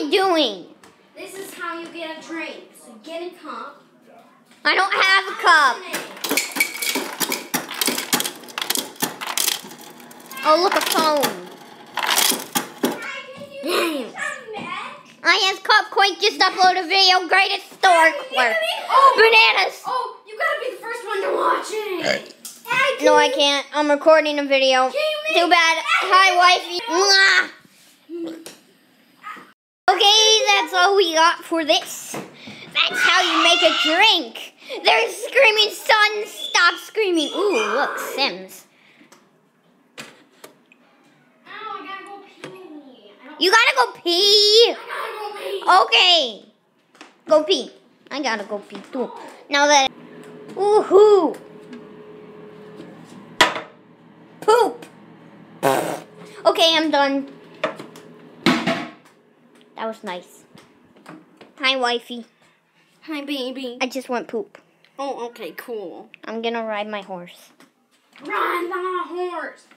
we doing? This is how you get a drink. So get a cup. I don't have a cup. Oh, look, a phone. Damn. I have Cupquake just upload a video. Greatest store clerk. Oh, oh, Bananas. Oh, you gotta be the first one to watch it. No, I can't. I'm recording a video. Too bad. Hi, wifey. Mwah. Okay, that's all we got for this. That's how you make a drink. They're screaming, son, stop screaming. Ooh, look, Sims. Ow, I gotta go pee. I don't You gotta go pee. I gotta go pee. Okay. Go pee. I gotta go pee too. Now that. Woohoo. Poop. Okay, I'm done. That was nice. Hi, wifey. Hi, baby. I just went poop. Oh, okay, cool. I'm gonna ride my horse. Ride my horse.